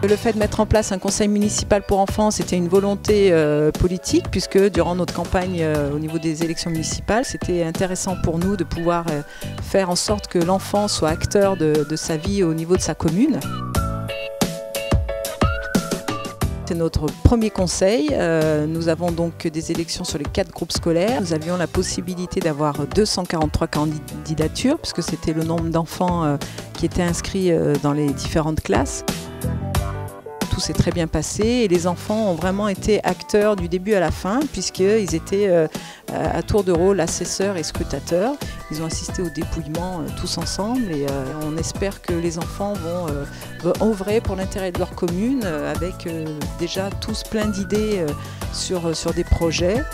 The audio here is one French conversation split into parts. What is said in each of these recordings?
Le fait de mettre en place un conseil municipal pour enfants, c'était une volonté euh, politique, puisque durant notre campagne euh, au niveau des élections municipales, c'était intéressant pour nous de pouvoir euh, faire en sorte que l'enfant soit acteur de, sa vie au niveau de sa commune. C'est notre premier conseil. Nous avons donc des élections sur les quatre groupes scolaires. Nous avions la possibilité d'avoir 243 candidatures, puisque c'était le nombre d'enfants qui étaient inscrits dans les différentes classes. Tout s'est très bien passé et les enfants ont vraiment été acteurs du début à la fin, puisqu'ils étaient à tour de rôle assesseurs et scrutateurs. Ils ont assisté au dépouillement tous ensemble et on espère que les enfants vont œuvrer pour l'intérêt de leur commune avec déjà tous plein d'idées sur, sur des projets.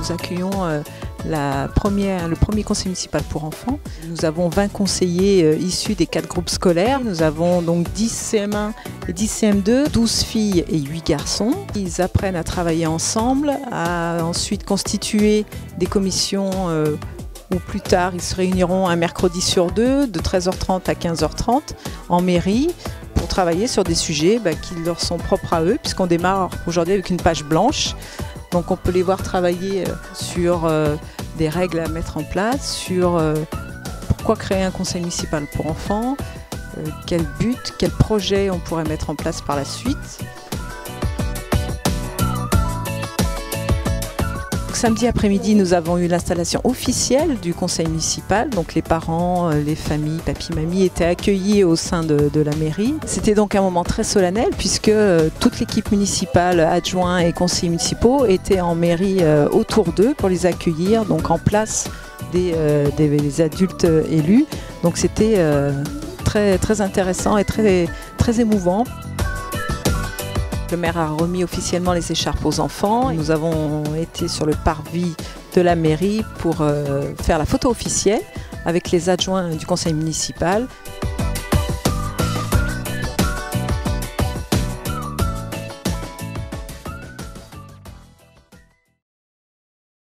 Nous accueillons la première, le premier conseil municipal pour enfants. Nous avons 20 conseillers euh, issus des quatre groupes scolaires. Nous avons donc 10 CM1 et 10 CM2, 12 filles et 8 garçons. Ils apprennent à travailler ensemble, à ensuite constituer des commissions euh, où plus tard ils se réuniront un mercredi sur deux, de 13h30 à 15h30 en mairie pour travailler sur des sujets bah, qui leur sont propres à eux, puisqu'on démarre aujourd'hui avec une page blanche. Donc on peut les voir travailler euh, sur euh, des règles à mettre en place, sur euh, pourquoi créer un conseil municipal pour enfants, quel but, quel projet on pourrait mettre en place par la suite. Samedi après-midi, nous avons eu l'installation officielle du conseil municipal. Donc les parents, euh, les familles, papy, mamie étaient accueillis au sein de, la mairie. C'était donc un moment très solennel puisque euh, toute l'équipe municipale, adjoints et conseillers municipaux étaient en mairie euh, autour d'eux pour les accueillir, donc en place des, des adultes élus. Donc c'était très, très intéressant et très, très émouvant. Le maire a remis officiellement les écharpes aux enfants. Nous avons été sur le parvis de la mairie pour euh, faire la photo officielle avec les adjoints du conseil municipal